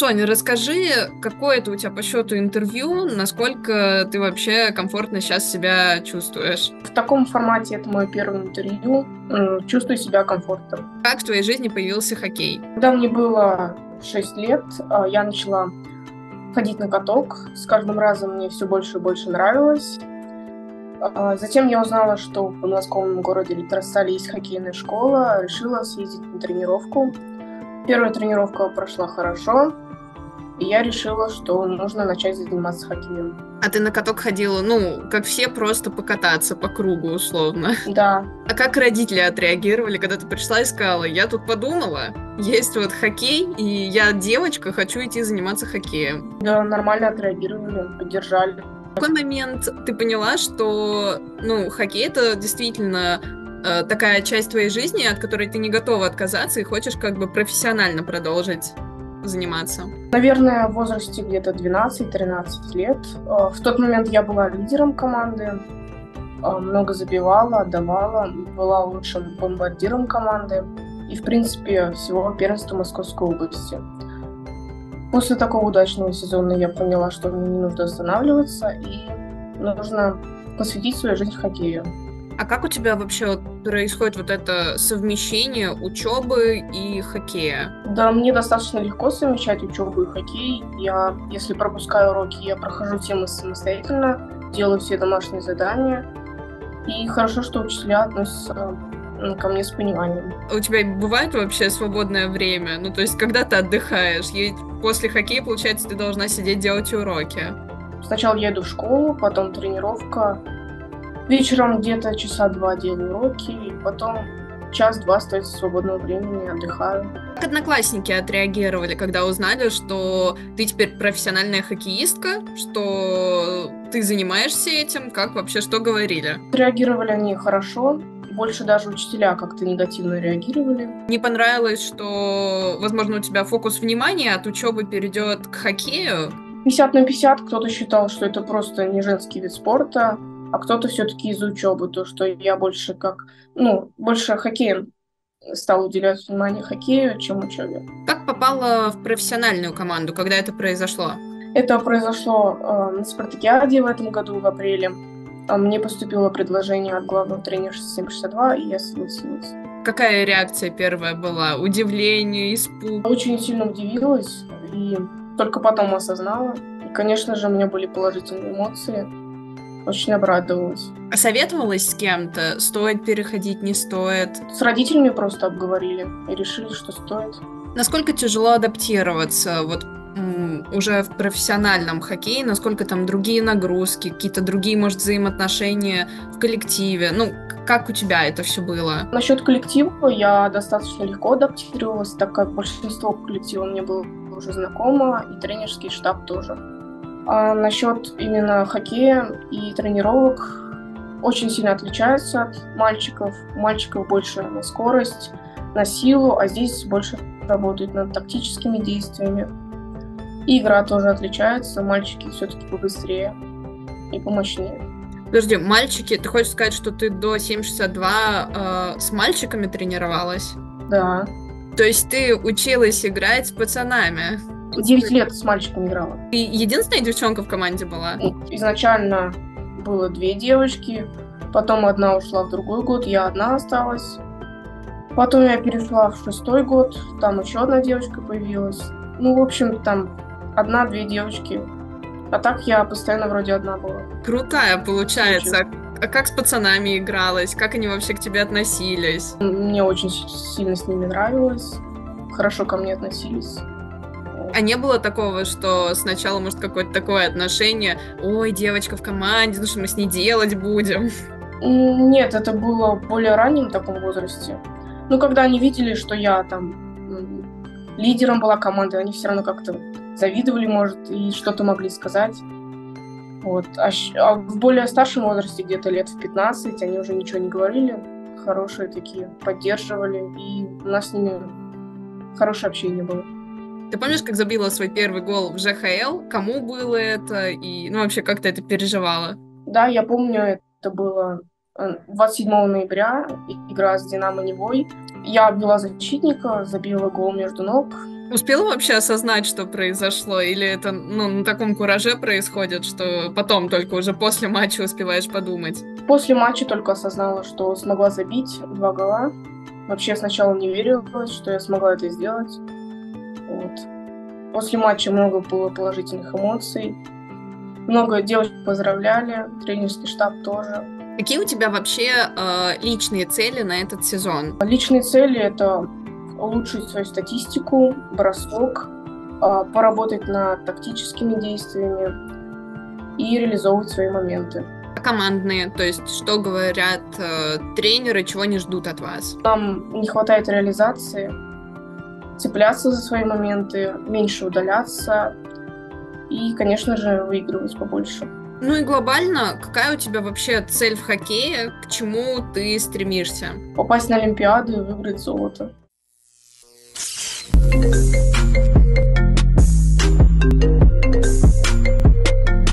Соня, расскажи, какое это у тебя по счету интервью, насколько ты вообще комфортно сейчас себя чувствуешь? В таком формате это мое первое интервью. Чувствую себя комфортно. Как в твоей жизни появился хоккей? Когда мне было 6 лет, а, я начала ходить на каток. С каждым разом мне все больше и больше нравилось. А, затем я узнала, что в подмосковном городе Электростале есть хоккейная школа, решила съездить на тренировку. Первая тренировка прошла хорошо, и я решила, что нужно начать заниматься хоккеем. А ты на каток ходила, ну, как все, просто покататься по кругу, условно? Да. А как родители отреагировали, когда ты пришла и сказала, я тут подумала, есть вот хоккей, и я девочка, хочу идти заниматься хоккеем? Да, нормально отреагировали, поддержали. В какой момент ты поняла, что, ну, хоккей это действительно э, такая часть твоей жизни, от которой ты не готова отказаться и хочешь как бы профессионально продолжить заниматься? Наверное, в возрасте где-то 12-13 лет. Э, в тот момент я была лидером команды, э, много забивала, отдавала, была лучшим бомбардиром команды и, в принципе, всего первенства Московской области. После такого удачного сезона я поняла, что мне не нужно останавливаться и нужно посвятить свою жизнь хоккею. А как у тебя вообще происходит вот это совмещение учебы и хоккея? Да, мне достаточно легко совмещать учебу и хоккей. Я, если пропускаю уроки, я прохожу темы самостоятельно, делаю все домашние задания. И хорошо, что учителя относятся ко мне с пониманием. У тебя бывает вообще свободное время? Ну, то есть, когда ты отдыхаешь? Ведь после хоккея, получается, ты должна сидеть делать уроки. Сначала я иду в школу, потом тренировка, Вечером где-то часа два делаю уроки, и потом час-два остается свободного времени, отдыхаю. Как одноклассники отреагировали, когда узнали, что ты теперь профессиональная хоккеистка, что ты занимаешься этим, как вообще, что говорили? Реагировали они хорошо, больше даже учителя как-то негативно реагировали. Не понравилось, что, возможно, у тебя фокус внимания от учебы перейдет к хоккею? 50 на 50 кто-то считал, что это просто не женский вид спорта, а кто-то все-таки из учебы, то, что я больше как, ну, больше хоккеем стал уделять внимание хоккею, чем учебе. Как попала в профессиональную команду, когда это произошло? Это произошло э, на Спартакиаде в этом году, в апреле. А мне поступило предложение от главного тренера 762, и я согласилась. Какая реакция первая была? Удивление, испуг? Очень сильно удивилась, и только потом осознала. И, конечно же, у меня были положительные эмоции очень обрадовалась. А советовалась с кем-то? Стоит переходить, не стоит? С родителями просто обговорили и решили, что стоит. Насколько тяжело адаптироваться вот уже в профессиональном хоккее, насколько там другие нагрузки, какие-то другие, может, взаимоотношения в коллективе. Ну, как у тебя это все было? Насчет коллектива я достаточно легко адаптировалась, так как большинство коллектива мне было уже знакомо, и тренерский штаб тоже. А насчет именно хоккея и тренировок очень сильно отличаются от мальчиков. У мальчиков больше на скорость, на силу, а здесь больше работают над тактическими действиями. И игра тоже отличается. Мальчики все-таки побыстрее и помощнее. Подожди, мальчики, ты хочешь сказать, что ты до 762 э, с мальчиками тренировалась? Да. То есть ты училась играть с пацанами? 9 лет с мальчиком играла. Ты единственная девчонка в команде была? Изначально было две девочки, потом одна ушла в другой год, я одна осталась. Потом я перешла в шестой год, там еще одна девочка появилась. Ну, в общем, там одна-две девочки. А так я постоянно вроде одна была. Крутая получается. А как с пацанами игралась? Как они вообще к тебе относились? Мне очень сильно с ними нравилось. Хорошо ко мне относились. А не было такого, что сначала, может, какое-то такое отношение, ой, девочка в команде, ну что мы с ней делать будем? Нет, это было в более раннем таком возрасте. Ну, когда они видели, что я там лидером была команды, они все равно как-то завидовали, может, и что-то могли сказать. Вот. А, а в более старшем возрасте, где-то лет в 15, они уже ничего не говорили, хорошие такие, поддерживали, и у нас с ними хорошее общение было. Ты помнишь, как забила свой первый гол в ЖХЛ? Кому было это? И, ну, вообще, как ты это переживала? Да, я помню, это было 27 э, ноября, игра с «Динамо Невой». Я обвела защитника, забила гол между ног, Успела вообще осознать, что произошло? Или это ну, на таком кураже происходит, что потом только уже после матча успеваешь подумать? После матча только осознала, что смогла забить два гола. Вообще сначала не верила, что я смогла это сделать. Вот. После матча много было положительных эмоций. Много девочек поздравляли, тренерский штаб тоже. Какие у тебя вообще э, личные цели на этот сезон? Личные цели это улучшить свою статистику, бросок, э, поработать над тактическими действиями и реализовывать свои моменты. Командные, то есть что говорят э, тренеры, чего не ждут от вас? Нам не хватает реализации, цепляться за свои моменты, меньше удаляться и, конечно же, выигрывать побольше. Ну и глобально, какая у тебя вообще цель в хоккее, к чему ты стремишься? Попасть на Олимпиаду и выиграть золото.